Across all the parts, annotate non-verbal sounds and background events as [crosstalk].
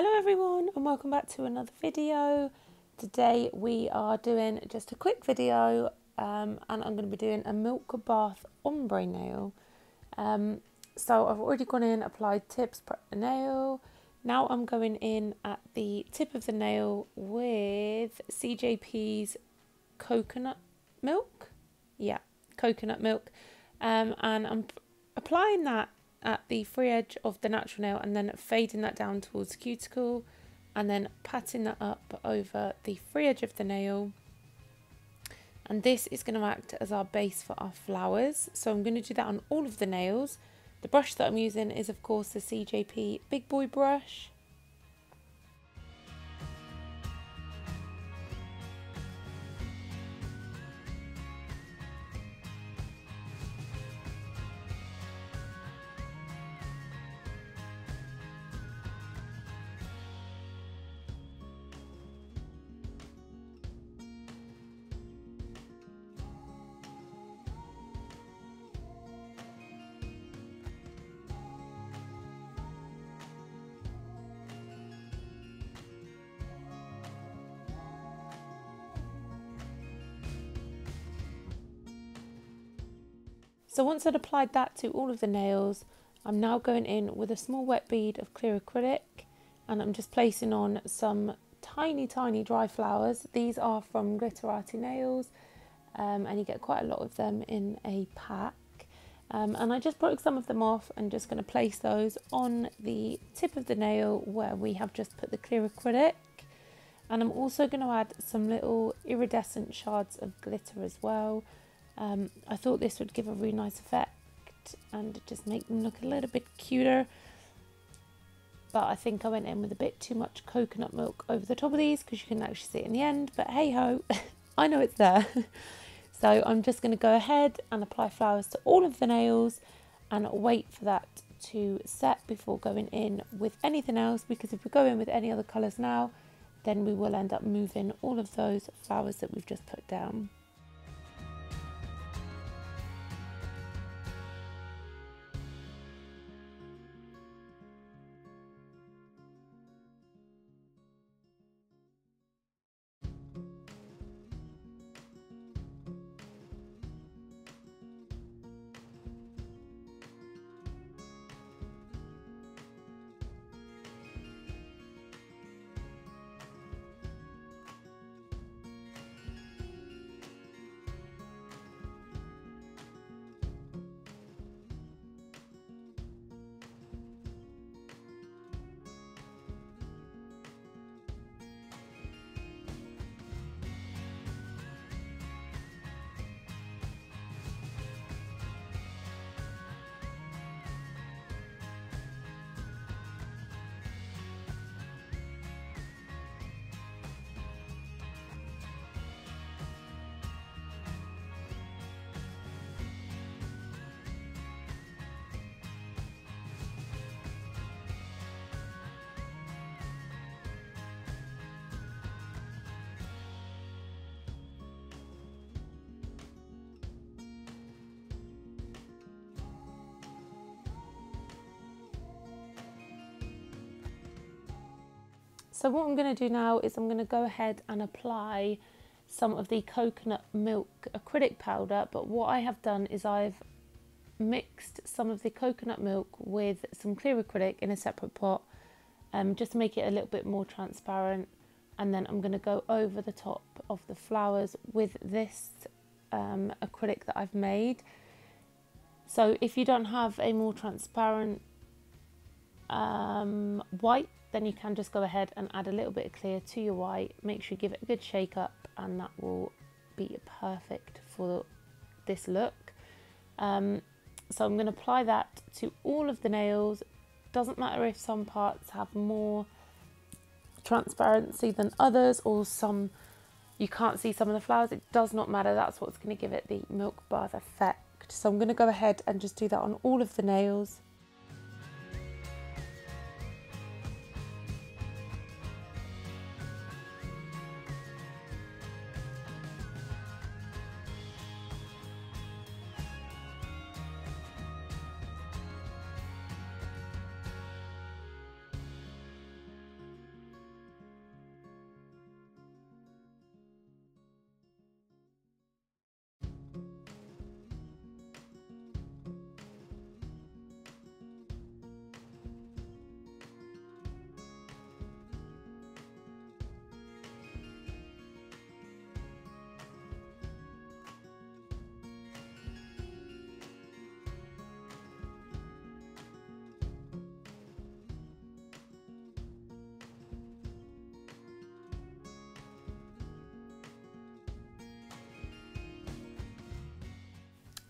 Hello everyone and welcome back to another video. Today we are doing just a quick video um, and I'm going to be doing a milk bath ombre nail. Um, so I've already gone in, applied tips, prepped the nail. Now I'm going in at the tip of the nail with CJP's coconut milk. Yeah, coconut milk. Um, and I'm applying that at the free edge of the natural nail and then fading that down towards cuticle and then patting that up over the free edge of the nail. And this is going to act as our base for our flowers. So I'm going to do that on all of the nails. The brush that I'm using is of course the CJP big boy brush So once I'd applied that to all of the nails, I'm now going in with a small wet bead of clear acrylic and I'm just placing on some tiny, tiny dry flowers. These are from Glitterarty Nails um, and you get quite a lot of them in a pack. Um, and I just broke some of them off and just going to place those on the tip of the nail where we have just put the clear acrylic. And I'm also going to add some little iridescent shards of glitter as well. Um, I thought this would give a really nice effect and just make them look a little bit cuter. But I think I went in with a bit too much coconut milk over the top of these because you can actually see it in the end. But hey ho, [laughs] I know it's there. [laughs] so I'm just going to go ahead and apply flowers to all of the nails and wait for that to set before going in with anything else because if we go in with any other colours now then we will end up moving all of those flowers that we've just put down. So what I'm going to do now is I'm going to go ahead and apply some of the coconut milk acrylic powder but what I have done is I've mixed some of the coconut milk with some clear acrylic in a separate pot um, just to make it a little bit more transparent and then I'm going to go over the top of the flowers with this um, acrylic that I've made. So if you don't have a more transparent um, white then you can just go ahead and add a little bit of clear to your white. Make sure you give it a good shake up and that will be perfect for this look. Um, so I'm going to apply that to all of the nails. Doesn't matter if some parts have more transparency than others or some you can't see some of the flowers. It does not matter. That's what's going to give it the milk bath effect. So I'm going to go ahead and just do that on all of the nails.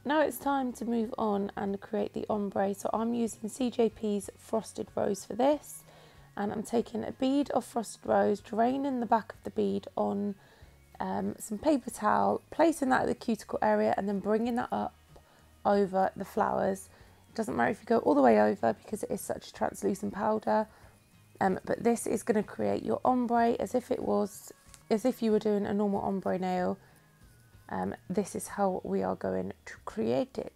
Now it's time to move on and create the ombre. So I'm using CJP's Frosted Rose for this. And I'm taking a bead of Frosted Rose, draining the back of the bead on um, some paper towel, placing that at the cuticle area and then bringing that up over the flowers. It doesn't matter if you go all the way over because it is such a translucent powder. Um, but this is going to create your ombre as if it was, as if you were doing a normal ombre nail. Um, this is how we are going to create it.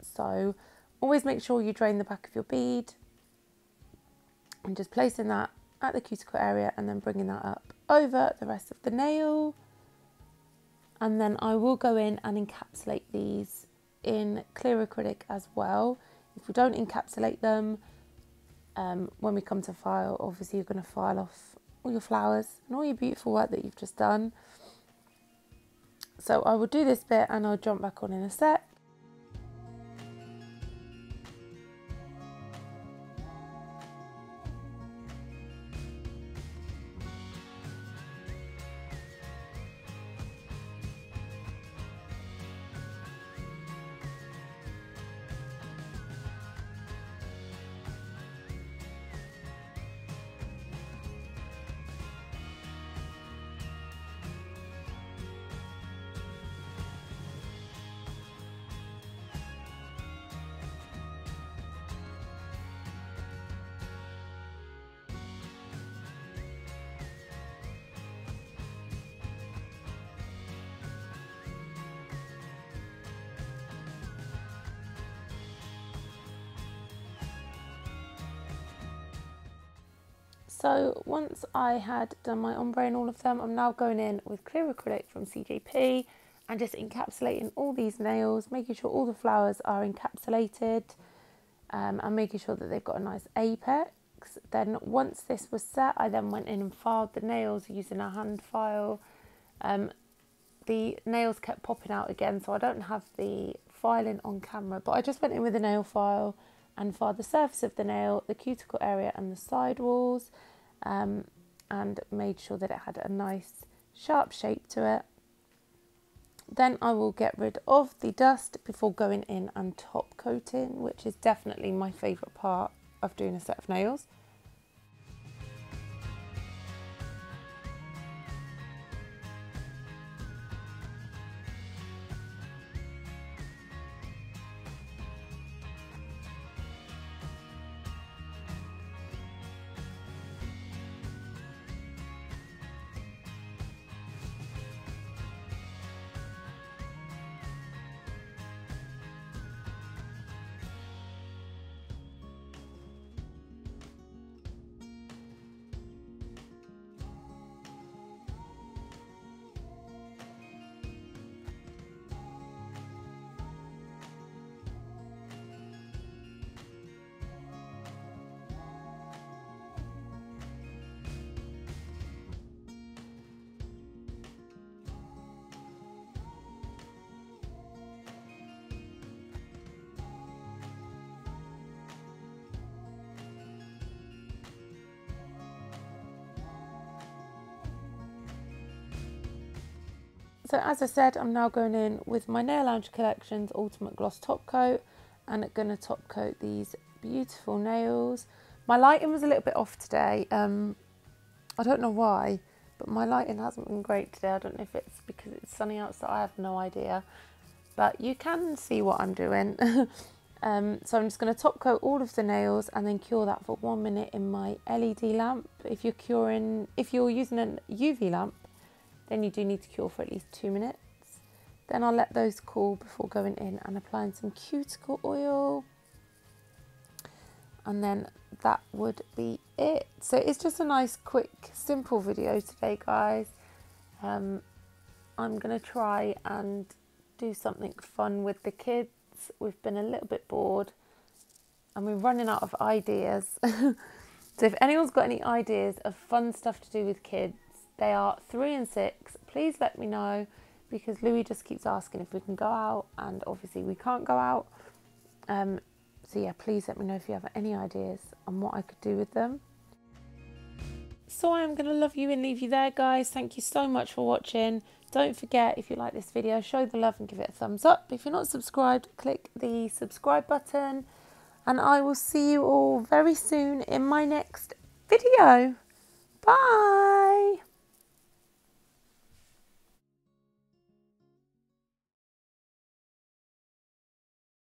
So always make sure you drain the back of your bead and just placing that at the cuticle area and then bringing that up over the rest of the nail. And then I will go in and encapsulate these in clear acrylic as well. If we don't encapsulate them, um, when we come to file, obviously you're going to file off all your flowers and all your beautiful work that you've just done. So I will do this bit and I'll jump back on in a sec. So once I had done my ombre and all of them, I'm now going in with clear acrylic from CJP and just encapsulating all these nails, making sure all the flowers are encapsulated um, and making sure that they've got a nice apex. Then once this was set, I then went in and filed the nails using a hand file. Um, the nails kept popping out again, so I don't have the filing on camera, but I just went in with a nail file and filed the surface of the nail, the cuticle area and the side walls um, and made sure that it had a nice sharp shape to it. Then I will get rid of the dust before going in and top coating, which is definitely my favourite part of doing a set of nails. So as I said, I'm now going in with my Nail Lounge Collections Ultimate Gloss Top Coat and going to top coat these beautiful nails. My lighting was a little bit off today. Um, I don't know why, but my lighting hasn't been great today. I don't know if it's because it's sunny outside. I have no idea. But you can see what I'm doing. [laughs] um, so I'm just going to top coat all of the nails and then cure that for one minute in my LED lamp. If you're curing, if you're using a UV lamp, then you do need to cure for at least two minutes. Then I'll let those cool before going in and applying some cuticle oil. And then that would be it. So it's just a nice, quick, simple video today, guys. Um, I'm going to try and do something fun with the kids. We've been a little bit bored and we're running out of ideas. [laughs] so if anyone's got any ideas of fun stuff to do with kids, they are three and six. Please let me know because Louis just keeps asking if we can go out, and obviously we can't go out. Um, so, yeah, please let me know if you have any ideas on what I could do with them. So, I am going to love you and leave you there, guys. Thank you so much for watching. Don't forget, if you like this video, show the love and give it a thumbs up. If you're not subscribed, click the subscribe button. And I will see you all very soon in my next video. Bye.